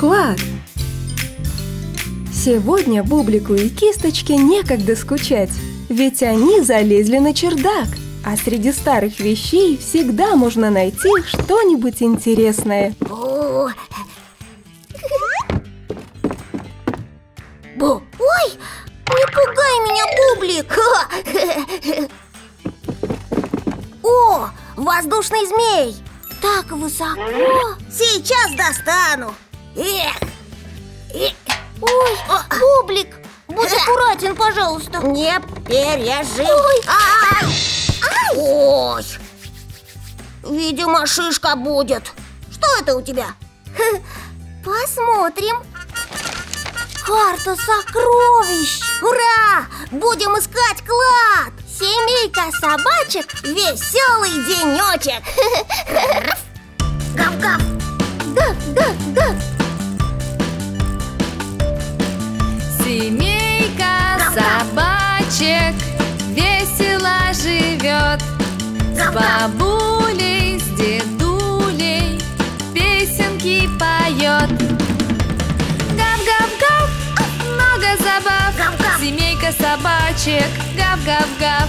клад. Сегодня Бублику и Кисточке некогда скучать, ведь они залезли на чердак. А среди старых вещей всегда можно найти что-нибудь интересное. Бу. Ой, не пугай меня, Бублик! О, воздушный змей! Так высоко! Сейчас достану! Эх! Эх! Ой, Бублик, будь аккуратен, пожалуйста Не переживай Ой! Ай! Ай! Ой! Видимо, шишка будет Что это у тебя? Посмотрим Карта сокровищ! Ура! Будем искать клад! Семейка собачек, веселый денечек Гав-гав! Гав-гав-гав! Бабулей, с дедулей песенки поет. Гав-гав-гав, много забав. Гав-гав. Семейка собачек, гав-гав-гав.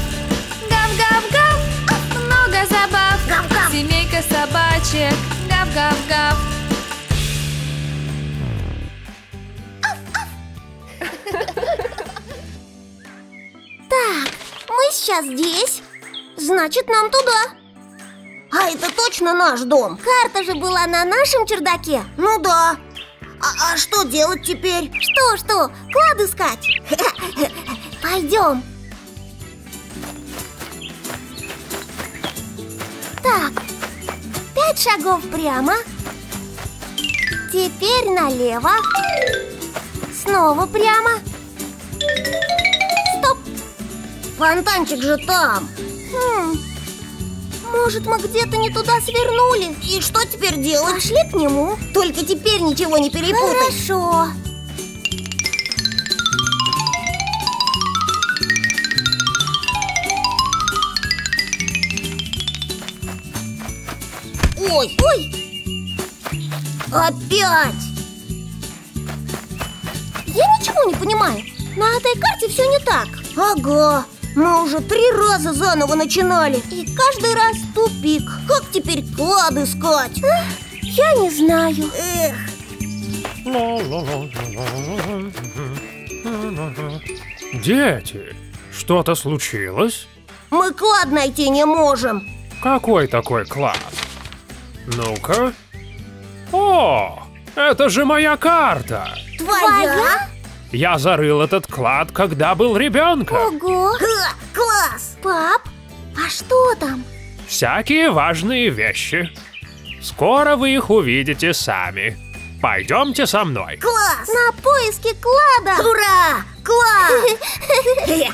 Гав-гав-гав, много забав. Гав-гав. Семейка собачек, гав-гав-гав. Так, мы сейчас здесь Значит, нам туда. А это точно наш дом? Карта же была на нашем чердаке. Ну да. А, а что делать теперь? Что-что, клад искать? Пойдем. Так, пять шагов прямо. Теперь налево. Снова прямо. Стоп. Фонтанчик же там Хм, Может, мы где-то не туда свернули? И что теперь делать? Пошли к нему. Только теперь ничего не перепутай Хорошо. Ой, ой. Опять. Я ничего не понимаю. На этой карте все не так. Ага Мы уже три раза заново начинали И каждый раз тупик Как теперь клад искать? Я не знаю Эх Дети, что-то случилось? Мы клад найти не можем Какой такой клад? Ну-ка. О, это же моя карта. Твоя? Я зарыл этот клад, когда был ребенком. Ого Ха, Класс Пап, а что там? Всякие важные вещи. Скоро вы их увидите сами. Пойдемте со мной. Класс На поиски клада Ура! Клад!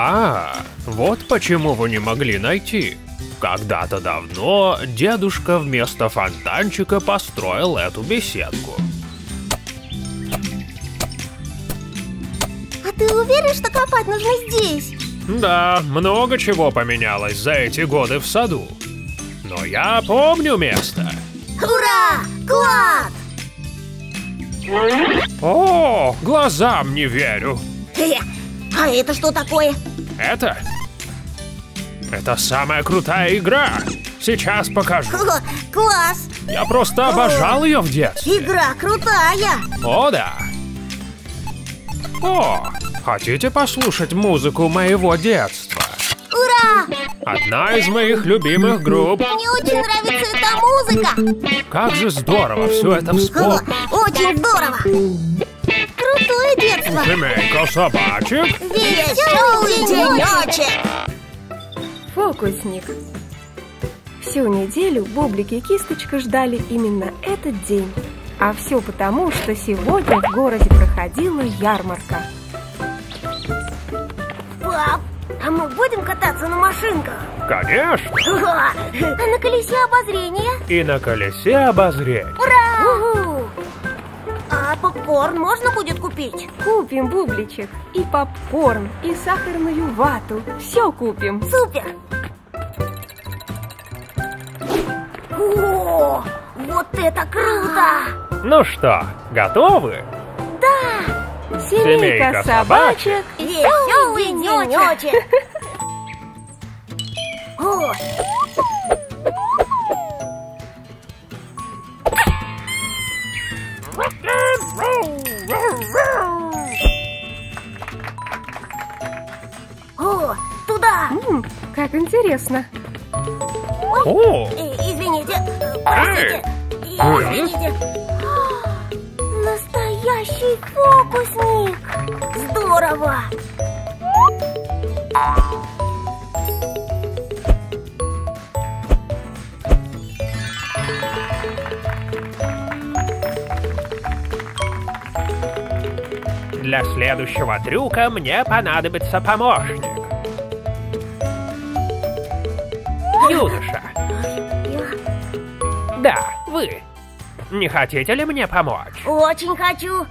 А, вот почему вы не могли найти. Когда-то давно дедушка вместо фонтанчика построил эту беседку. Ты уверен, что копать нужно здесь? Да, много чего поменялось за эти годы в саду. Но я помню место. Ура! Клад! О, глазам не верю. Хе, А это что такое? Это... Это самая крутая игра. Сейчас покажу. Хо, Класс! Я просто обожал ее в детстве. Игра крутая! О, да. О, хотите послушать музыку моего детства? Ура! Одна из моих любимых групп. Мне очень нравится эта музыка! Как же здорово все это вспомнить. Очень здорово! Крутое детство! Семейка собачек. Веселый денечек! Фокусник. Всю неделю Бублик и Кисточка ждали именно этот день. А все потому, что сегодня в городе проходила ярмарка. Пап, а мы будем кататься на машинках? Конечно. Ха, А на колесе обозрения? И на колесе обозрения. Ура! А попкорн можно будет купить? Купим бубличек, и попкорн, и сахарную вату. Все купим. Супер! О, вот это круто! Ну что, готовы? Семейка собачек. Веселый денечек! О, о, туда! М, как интересно. О, Э, Извините, э, простите, И- извините. Настоящий фокусник! Здорово! Для следующего трюка мне понадобится помощник. Юноша, да, вы. Не хотите ли мне помочь? очень хочу.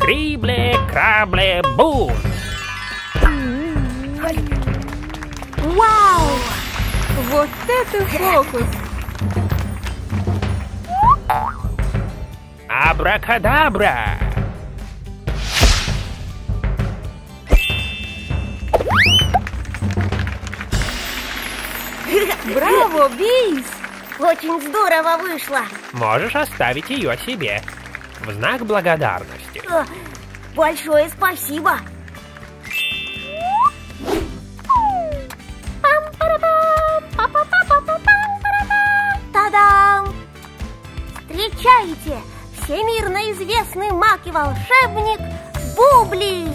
Крибле, крабле, бум! Вот это фокус! Абракадабра! Браво, Бейс! Очень здорово вышло. Можешь оставить ее себе. В знак благодарности. Э, Большое спасибо. Известный маг и волшебник Бублик!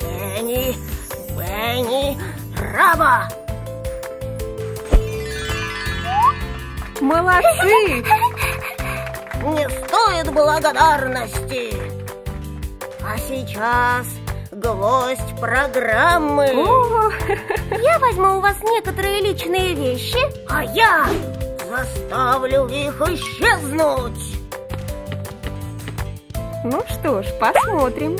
Бенни, Бенни, Раба! Молодцы! Не стоит благодарности. Сейчас гвоздь программы. О, Я возьму у вас некоторые личные вещи, а я заставлю их исчезнуть. ну что ж, посмотрим.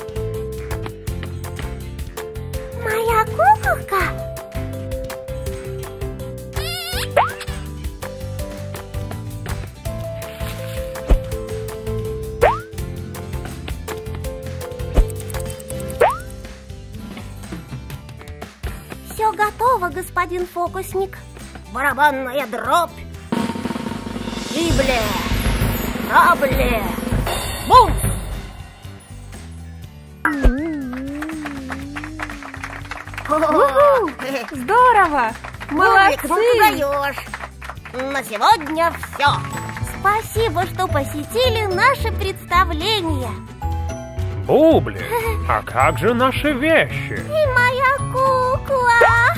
Все готово, господин фокусник. Барабанная дробь. Библия. Рабле. Бум! Здорово! Ну Молодцы! даешь. На сегодня все. Спасибо, что посетили наше представление. Бубли, а как же наши вещи? И моя кукла.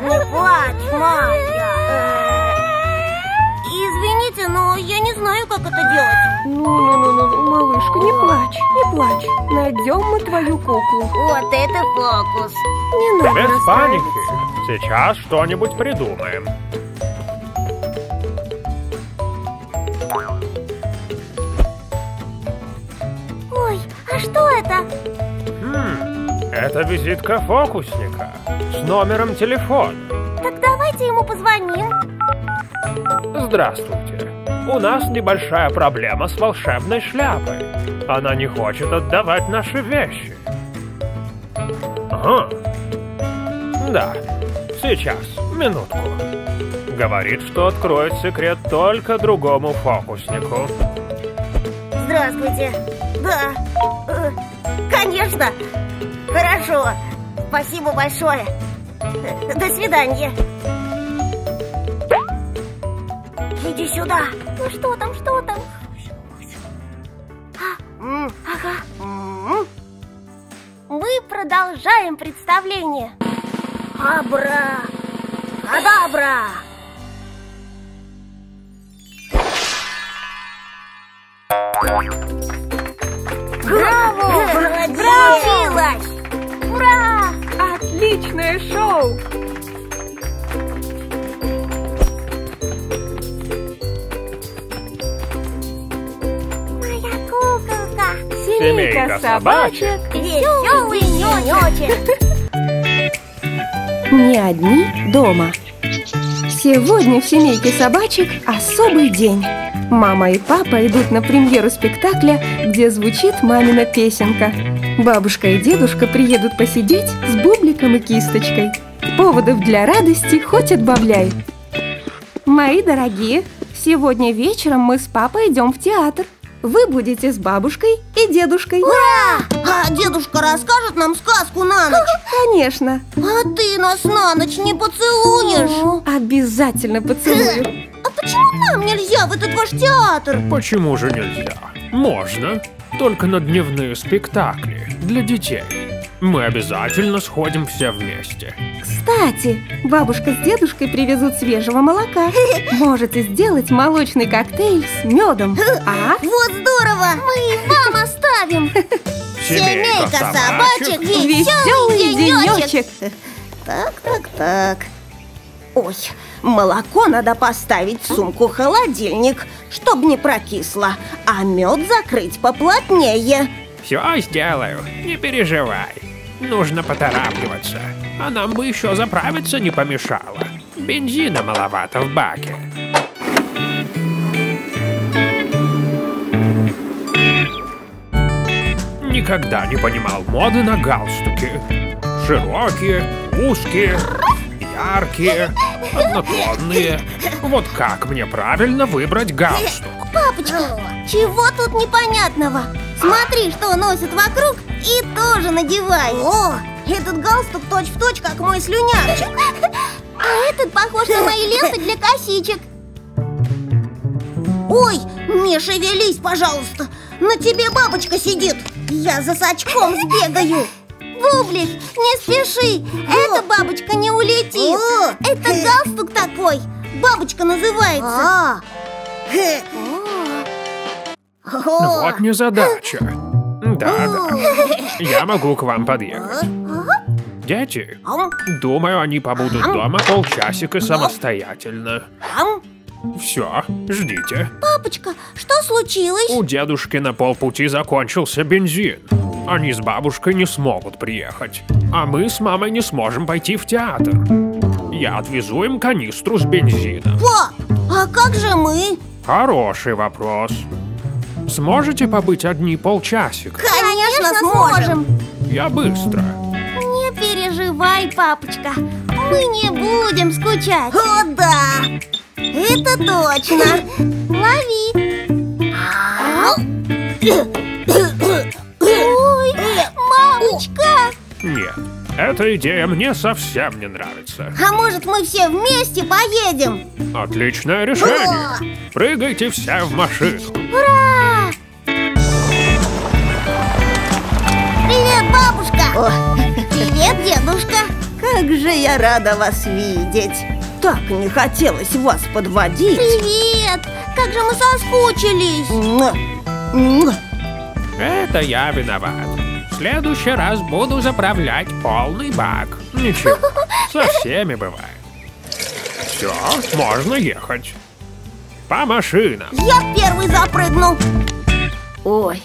Не плачь, Майя. Извините, но я не знаю, как это делать. Ну-ну-ну-ну, малышка, не плачь, не плачь. Найдем мы твою куклу. Вот это фокус. Не надо Без паники. Сейчас что-нибудь придумаем. Ой, а что это? Хм, это визитка фокусника с номером телефона. Так давайте ему позвоним. Здравствуйте. У нас небольшая проблема с волшебной шляпой. Она не хочет отдавать наши вещи. Ага. Да. Сейчас. Минутку. Говорит, что откроет секрет только другому фокуснику. Здравствуйте. Да. э, Конечно. Хорошо. Спасибо большое. До свидания. Иди сюда. Ну что там, что там? А, ага. Мы продолжаем представление. Абра. Кадабра. Браво! Молодец! Праздничное шоу! Моя куколка. Семейка собачек Веселый денечек. не одни дома. Сегодня в семейке собачек особый день. Мама и папа идут на премьеру спектакля, где звучит мамина песенка. Бабушка и дедушка приедут посидеть с бубликом и кисточкой. Поводов для радости хоть отбавляй. Мои дорогие, сегодня вечером мы с папой идем в театр. Вы будете с бабушкой и дедушкой. А дедушка расскажет нам сказку на ночь. Конечно, А ты нас на ночь не поцелуешь. обязательно поцелую. А почему нам нельзя в этот ваш театр? Почему же нельзя? Можно, только на дневные спектакли для детей. Мы обязательно сходим все вместе. Кстати, бабушка с дедушкой привезут свежего молока. Можете сделать молочный коктейль с медом. А? Вот здорово! Мы и вам оставим. Семейка собачек, Веселый денечек. Так, так, так. Ой, молоко надо поставить в сумку-холодильник, чтобы не прокисло, а мед закрыть поплотнее. Все сделаю, не переживай. Нужно поторапливаться. А нам бы еще заправиться не помешало. Бензина маловато в баке. Никогда не понимал моды на галстуки. Широкие, узкие, яркие, однотонные. Вот как мне правильно выбрать галстук? Папочка, чего тут непонятного? Смотри, что носит вокруг и тоже надевай. О, этот галстук точь-в-точь, как мой слюнявчик. А этот похож на мои ленты для косичек. Ой, не шевелись, пожалуйста. На тебе бабочка сидит. Я за сачком сбегаю. Бублик, не спеши. Эта бабочка не улетит. Это галстук такой. Бабочка называется. Вот незадача. Да-да. Я могу к вам подъехать. Дети, думаю, они побудут дома полчасика самостоятельно. Все, ждите. Папочка, что случилось? У дедушки на полпути закончился бензин. Они с бабушкой не смогут приехать. А мы с мамой не сможем пойти в театр. Я отвезу им канистру с бензином. Пап, а как же мы? Хороший вопрос. Сможете побыть одни полчасика? Конечно, сможем. Я быстро. Не переживай, папочка. Мы не будем скучать. О, да! Это точно. Лови. Эта идея мне совсем не нравится. А может, мы все вместе поедем? Отличное решение. Прыгайте все в машину. Ура! Привет, бабушка! Привет, дедушка! Как же я рада вас видеть! Так не хотелось вас подводить. Привет! Как же мы соскучились! Это я виноват. В следующий раз буду заправлять полный бак. Ничего, со всеми бывает. Все, можно ехать. По машинам. Я первый запрыгнул. Ой,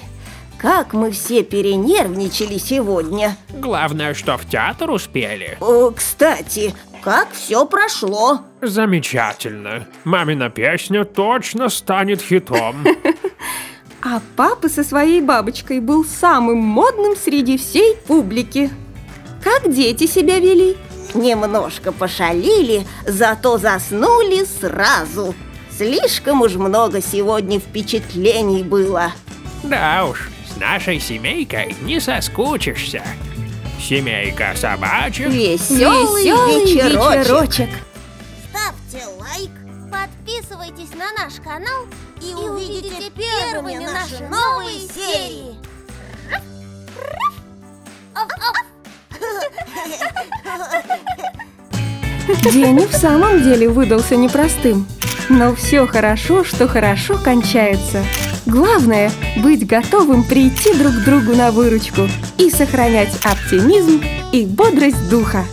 как мы все перенервничали сегодня. Главное, что в театр успели. О, кстати, как все прошло? Замечательно. Мамина песня точно станет хитом. А папа со своей бабочкой был самым модным среди всей публики. Как дети себя вели? Немножко пошалили, зато заснули сразу. Слишком уж много сегодня впечатлений было. Да уж, с нашей семейкой не соскучишься. Семейка собачек. Веселый, Веселый вечерочек. вечерочек. Подписывайтесь на наш канал и, увидите первыми наши новые серии. День и в самом деле выдался непростым. Но все хорошо, что хорошо кончается. Главное – быть готовым прийти друг к другу на выручку и сохранять оптимизм и бодрость духа.